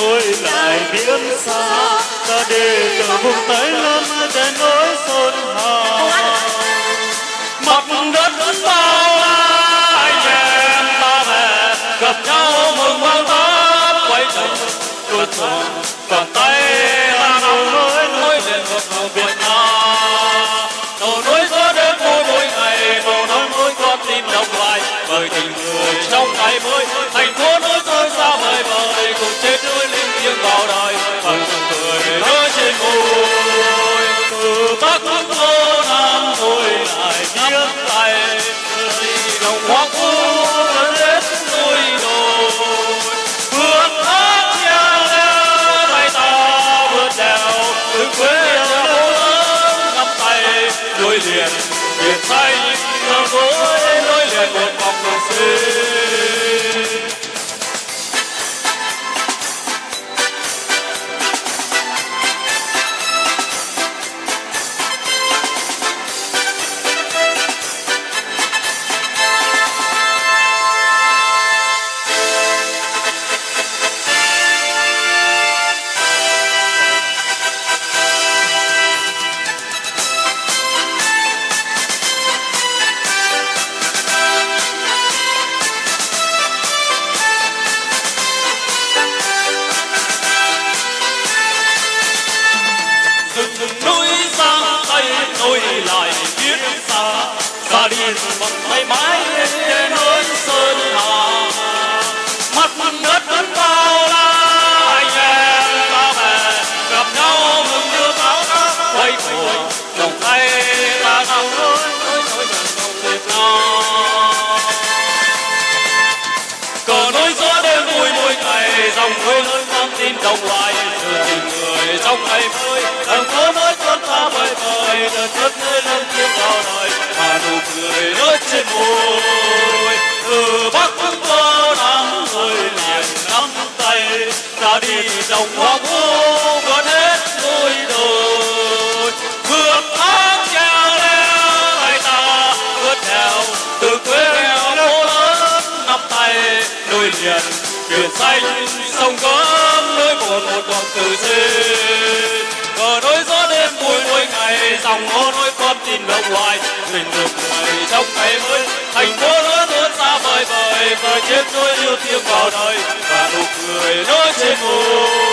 nối lại biển xa. Ta để từ vùng tây lâm để nối sơn hà mặt đất bao la anh em ta về gặp nhau mừng bao táp quay đầu đua thuyền bàn tay ta đầu nối nối liền một vùng việt nam. Đầu nối có đêm vui mỗi ngày màu nối mỗi con tim đọc lại bởi tình nối lại biết xa xa đi bằng tay mãi lên trên núi sơn hà. Mắt đất đất bao la, anh em ta về, gặp nhau mừng đưa áo các quay cuồng. Trong tay ta nào nối nối nối đồng Việt Nam cờ nối gió đêm vui mỗi ngày, dòng quê lớn con tim đồng lại sự tình người. Trong ngày mới thành phố nói con ta vời vời, đợt đất người nụ trên môi. Từ bắc phương vô nắng, người liền nắm tay ra đi đồng hoa vô vẫn hết núi đồi. Vượt thác treo leo tay ta vượt đèo từ quê nghèo phố lớn nắm tay. Đôi liền biển xanh sông gấm nối một một vòng từ xin cờ nối gió đêm vui mỗi ngày dòng hô nối con tin đồng hoài. Mình được trong ngày mới, thành phố lớn hơn xa vời vời và chết tôi yêu thương vào đời, và nụ cười nói trên môi.